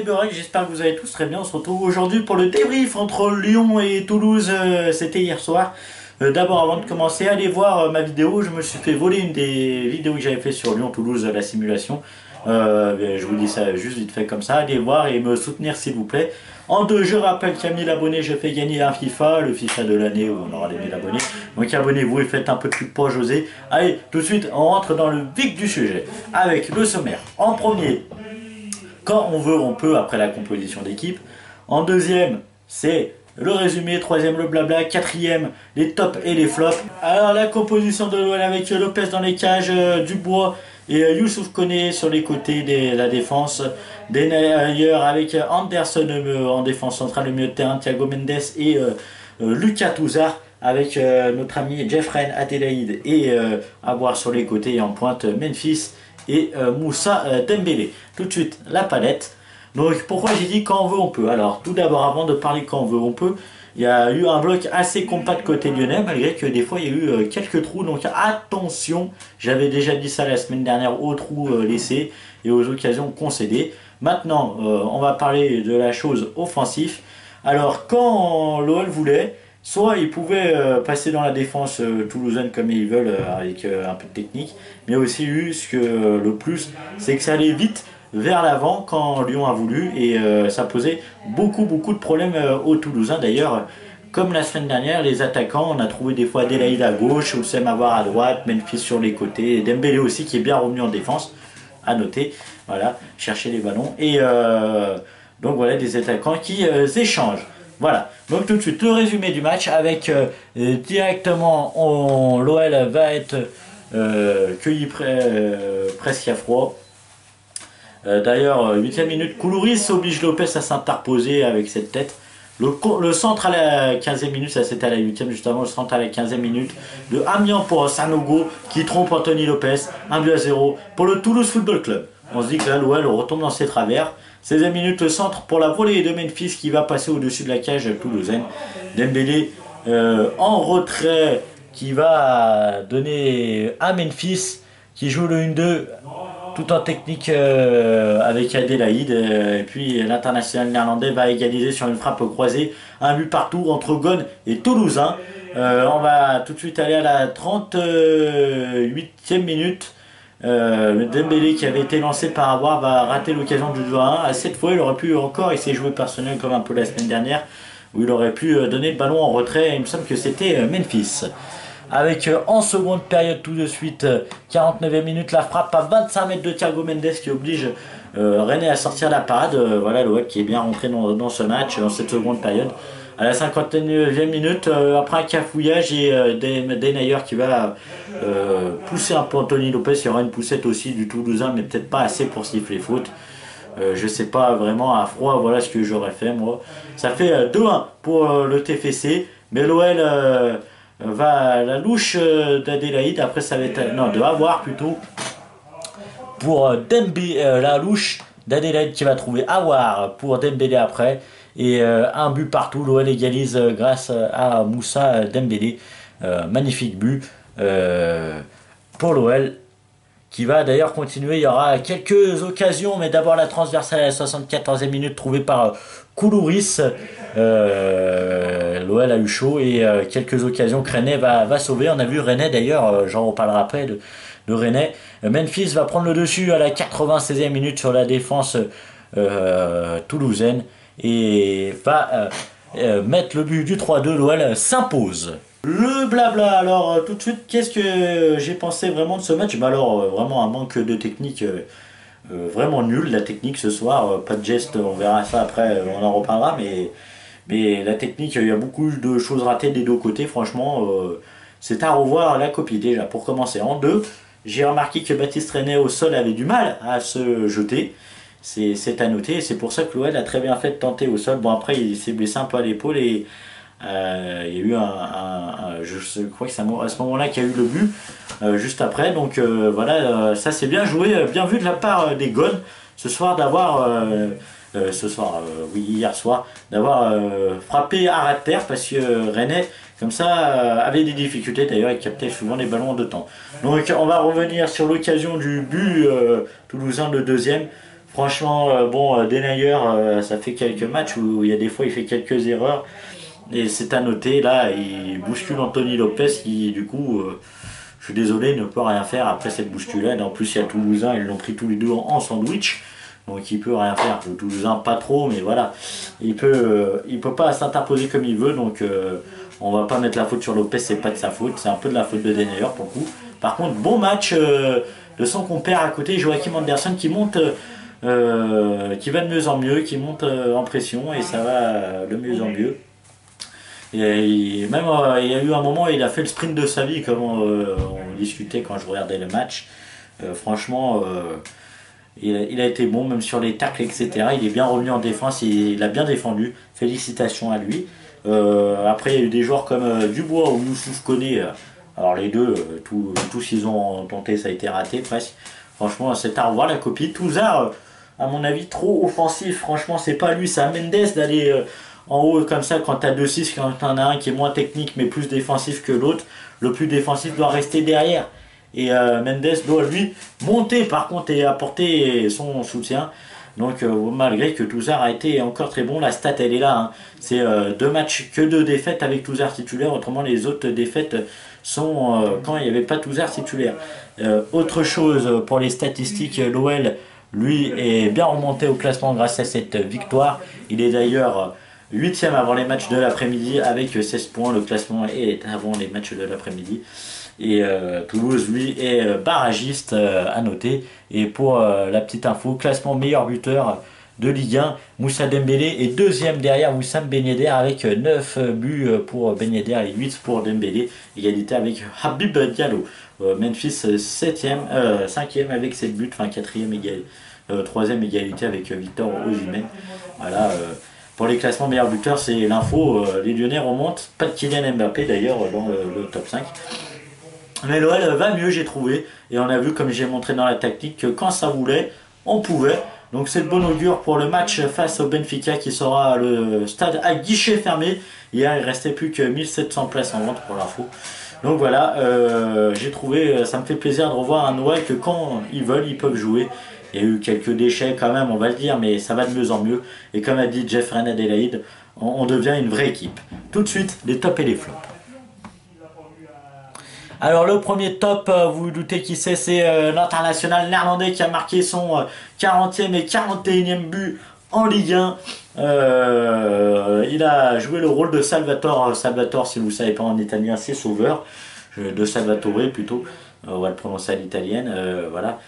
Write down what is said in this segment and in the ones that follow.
soirée, j'espère que vous allez tous très bien. On se retrouve aujourd'hui pour le débrief entre Lyon et Toulouse, euh, c'était hier soir. Euh, d'abord, avant de commencer, allez voir euh, ma vidéo. Je me suis fait voler une des vidéos que j'avais fait sur Lyon-Toulouse, la simulation. je vous dis ça juste vite fait comme ça. Allez voir et me soutenir s'il vous plaît. En deux, je rappelle qu'à 1000 abonnés, je fais gagner un FIFA, le FIFA de l'année où on aura les 1000 abonnés. Donc abonnez-vous et faites un peu de pub pour José. Allez, tout de suite, on rentre dans le vif du sujet avec le sommaire. En premier, quand on veut, on peut après la composition d'équipe. En deuxième, c'est le résumé, troisième le blabla, quatrième les tops et les flops. Alors la composition de l'OL avec Lopez dans les cages, euh, Dubois et euh, Youssouf Koné sur les côtés de la défense. D'ailleurs avec Anderson euh, en défense centrale, le milieu de terrain, Thiago Mendes et Lucas Touzard avec notre ami Jeffrey Adelaide et à voir sur les côtés en pointe Memphis et Moussa Dembélé. Tout de suite la palette. Donc pourquoi j'ai dit quand on veut on peut Alors tout d'abord avant de parler quand on veut on peut, il y a eu un bloc assez compact côté lyonnais malgré que des fois il y a eu euh, quelques trous. Donc attention, j'avais déjà dit ça la semaine dernière aux trous euh, laissés et aux occasions concédées. Maintenant euh, on va parler de la chose offensive. Alors quand l'OL voulait, soit ils pouvaient passer dans la défense toulousaine comme ils veulent avec un peu de technique, mais aussi eu ce que le plus c'est que ça allait vite vers l'avant quand Lyon a voulu et euh, ça posait beaucoup beaucoup de problèmes euh, aux Toulousains d'ailleurs. Comme la semaine dernière, les attaquants, on a trouvé des fois Adelaide à gauche, Oussem Avar à droite, Memphis sur les côtés, Dembélé aussi qui est bien revenu en défense, à noter, voilà, chercher les ballons. Et euh, donc voilà, des attaquants qui échangent. Voilà, donc tout de suite le résumé du match avec directement l'OL va être cueilli presque à froid euh, d'ailleurs, 8 euh, minute, Koulouris oblige Lopez à s'interposer avec cette tête. Le, centre à la 15e minute, ça c'était à la 8e juste avant, le centre à la 15e minute de Amiens pour Sanogo qui trompe Anthony Lopez, 1 but à 0 pour le Toulouse Football Club. On se dit que là l'OL retombe dans ses travers. 16e minute, le centre pour la volée de Memphis qui va passer au-dessus de la cage toulousaine. Dembélé euh, en retrait qui va donner à Memphis qui joue le 1-2 tout en technique euh, avec Adélaïde. Euh, et puis l'international néerlandais va égaliser sur une frappe croisée. Un but partout entre Gon et Toulousain. On va tout de suite aller à la 38e minute. Le Dembélé qui avait été lancé par avoir va rater l'occasion du 2 1. À cette fois, il aurait pu encore essayer de jouer personnel comme un peu la semaine dernière où il aurait pu donner le ballon en retrait. Il me semble que c'était Memphis avec euh, en seconde période tout de suite 49e euh, minute la frappe à 25 mètres de Thiago Mendes qui oblige euh, René à sortir la parade. voilà l'OL qui est bien rentré dans, ce match dans cette seconde période. À la 59e minute, après un cafouillage et Denayer qui va pousser un peu Anthony Lopez, il y aura une poussette aussi du Toulousain, mais peut-être pas assez pour siffler faute. Euh, je sais pas vraiment à froid, voilà ce que j'aurais fait moi. Ça fait 2-1 pour le TFC, mais l'OL va la louche euh, d'Adélaïde. Après, ça va être. Non, de avoir plutôt. Pour euh, euh, la louche d'Adélaïde qui va trouver Awar pour Dembélé après. Et un but partout. L'OL égalise grâce à Moussa Dembélé. magnifique but pour l'OL qui va d'ailleurs continuer. Il y aura quelques occasions, mais d'abord la transversale à la 74e minute trouvée par Koulouris. Euh, L'OL a eu chaud et euh, quelques occasions que René va, va sauver. On a vu René d'ailleurs, euh, j'en reparlerai après de, de René. Memphis va prendre le dessus à la 96e minute sur la défense toulousaine et va mettre le but du 3-2. L'OL s'impose. Le blabla, alors tout de suite, qu'est-ce que j'ai pensé vraiment de ce match? Bah Alors, vraiment un manque de technique euh, vraiment nul la technique ce soir. Euh, pas de geste, on verra ça après, euh, on en reparlera. Mais, mais la technique, il y a beaucoup de choses ratées des deux côtés. Franchement, c'est à revoir la copie déjà pour commencer. En deux, j'ai remarqué que Baptiste René au sol avait du mal à se jeter. C'est à noter. C'est pour ça que l'OL a très bien fait de tenter au sol. Bon, après, il s'est blessé un peu à l'épaule et euh, il y a eu un, je crois que c'est à ce moment-là qu'il y a eu le but euh, juste après. Donc euh, voilà, ça c'est bien joué, bien vu de la part des Gones ce soir d'avoir, ce soir, oui hier soir, d'avoir frappé à terre parce que René comme ça avait des difficultés d'ailleurs il captait souvent les ballons deux temps. Donc on va revenir sur l'occasion du but toulousain le deuxième Franchement, bon, Denayer, ça fait quelques matchs où il y a des fois il fait quelques erreurs. Et c'est à noter, là, il bouscule Anthony Lopez qui, du coup, je suis désolé, ne peut rien faire après cette bousculade. En plus, il y a Toulousain, ils l'ont pris tous les deux en sandwich. Donc il peut rien faire. Le Toulousain, pas trop, mais voilà. Il peut, euh, peut pas s'interposer comme il veut. Donc euh, on va pas mettre la faute sur Lopez, c'est pas de sa faute. C'est un peu de la faute de Denayer pour le coup. Par contre, bon match euh, de son compère à côté, Joachim Anderson, qui monte. Qui va de mieux en mieux, qui monte en pression et ça va de mieux en mieux. Et même il y a eu un moment où il a fait le sprint de sa vie, comme on, discutait quand je regardais le match. franchement, il a, été bon, même sur les tacles, etc. Il est bien revenu en défense, il, il a bien défendu. Félicitations à lui. Euh, après, il y a eu des joueurs comme euh, Dubois ou Youssouf Koné. Euh, alors les deux, tous tous ils ont tenté, ça a été raté presque. Franchement, c'est à revoir la copie. Touzard, à mon avis, trop offensif. Franchement, c'est pas lui, c'est à Mendes d'aller en haut comme ça quand t'as 2-6, quand t'en as un qui est moins technique mais plus défensif que l'autre. Le plus défensif doit rester derrière. Et euh, Mendes doit lui monter par contre et apporter son soutien. Donc euh, malgré que Touzard a été encore très bon, la stat elle est là. Hein. C'est euh, deux matchs que deux défaites avec Touzard titulaire. Autrement les autres défaites sont quand il n'y avait pas Touzard titulaire. autre chose pour les statistiques, l'OL lui est bien remonté au classement grâce à cette victoire. Il est d'ailleurs 8 avant les matchs de l'après-midi avec 16 points. Le classement est avant les matchs de l'après-midi. Et euh, Toulouse, lui, est euh, barragiste euh, à noter. Et pour la petite info, classement meilleur buteur de Ligue 1, Moussa Dembélé est deuxième derrière Wissam Ben avec 9 buts pour Ben et 8 pour Dembélé. Égalité avec Habib Diallo. Memphis 7e, 5e avec 7 buts, enfin 4e égalité. 3e égalité avec Victor Osimhen. Voilà, pour les classements meilleurs buteurs, c'est l'info. les Lyonnais remontent. Pas de Kylian Mbappé d'ailleurs dans le, top 5. Mais l'OL va mieux, j'ai trouvé. Et on a vu, comme j'ai montré dans la tactique, que quand ça voulait, on pouvait. Donc c'est de bon augure pour le match face au Benfica qui sera le stade à guichet fermé. Hier, il restait plus que 1700 places en vente pour l'info. Donc voilà, euh, j'ai trouvé, ça me fait plaisir de revoir un OL que quand ils veulent, ils peuvent jouer. Il y a eu quelques déchets quand même, on va le dire, mais ça va de mieux en mieux. Et comme a dit Jeffrey Adelaide, on devient une vraie équipe. Tout de suite, les tops et les flops. Alors le premier top, euh, vous vous doutez qui c'est, c'est euh, l'international néerlandais qui a marqué son 40e euh, et 41e but en Ligue 1. il a joué le rôle de Salvatore. Salvatore, si vous ne savez pas en italien, c'est sauveur. De Salvatore plutôt. On va le prononcer à l'italienne. voilà.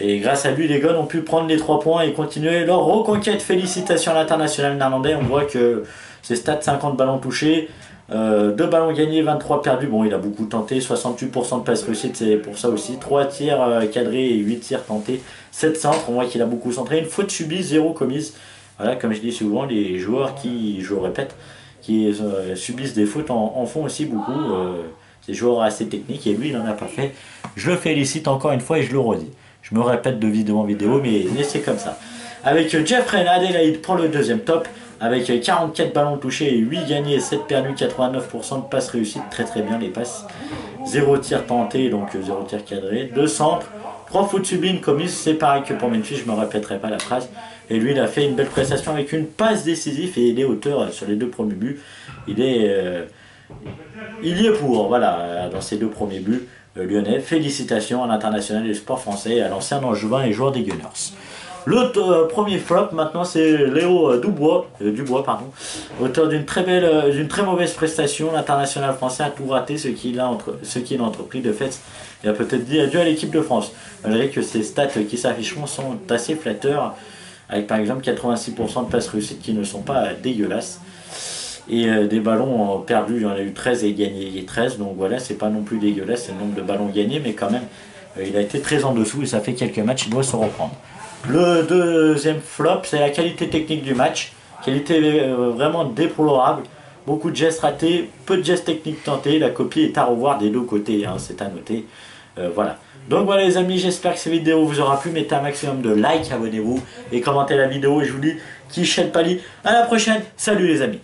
Et grâce à lui, les gars ont pu prendre les 3 points et continuer leur reconquête. Félicitations à l'international néerlandais. On voit que c'est stats 50 ballons touchés, euh, deux ballons gagnés, 23 perdus. Bon, il a beaucoup tenté. 68% de passes réussites, c'est pour ça aussi. 3 tirs euh, cadrés et 8 tirs tentés. 7 centres, on voit qu'il a beaucoup centré. Une faute subie, 0 commise. Voilà, comme je dis souvent, les joueurs qui, je répète, qui euh, subissent des fautes en, font aussi beaucoup. c'est joueurs assez techniques et lui, il n'en a pas fait. Je le félicite encore une fois et je le redis. Je me répète de vidéo en vidéo, mais c'est comme ça. Avec Jeffrey Adelaide pour le deuxième top avec 44 ballons touchés et 8 gagnés, 7 perdus, 89% de passes réussites, très très bien les passes. 0 tir tenté, donc 0 tir cadré, 2 centres, 3 fautes sublimes commises, c'est pareil que pour Memphis, je ne me répéterai pas la phrase. Et lui, il a fait une belle prestation avec une passe décisive et il est auteur sur les deux premiers buts. Il est, euh, il y est pour, voilà, dans ses deux premiers buts. Euh, lyonnais, félicitations à l'international du sport français à l'ancien Angevin et joueur des Gunners. L'autre euh, premier flop maintenant c'est Léo euh, Dubois, euh, Dubois pardon, auteur d'une très belle, d'une très mauvaise prestation. L'international français a tout raté, ce qu'il a, entre, ce qu'il a entrepris de fait. Il a peut-être dit adieu à l'équipe de France, malgré que ses stats qui s'afficheront sont assez flatteurs, avec par exemple 86% de passes réussites qui ne sont pas dégueulasses. Et des ballons perdus, il y en a eu 13 et gagné 13, donc voilà, c'est pas non plus dégueulasse, c'est le nombre de ballons gagnés, mais quand même, il a été très en dessous et ça fait quelques matchs, il doit se reprendre. Le deuxième flop, c'est la qualité technique du match. Qualité euh, vraiment déplorable. Beaucoup de gestes ratés, peu de gestes techniques tentés. La copie est à revoir des deux côtés, hein, c'est à noter. Euh, voilà. Donc voilà les amis, j'espère que cette vidéo vous aura plu. Mettez un maximum de likes, abonnez-vous et commentez la vidéo. Et je vous dis, qui Pali. À la prochaine. Salut les amis.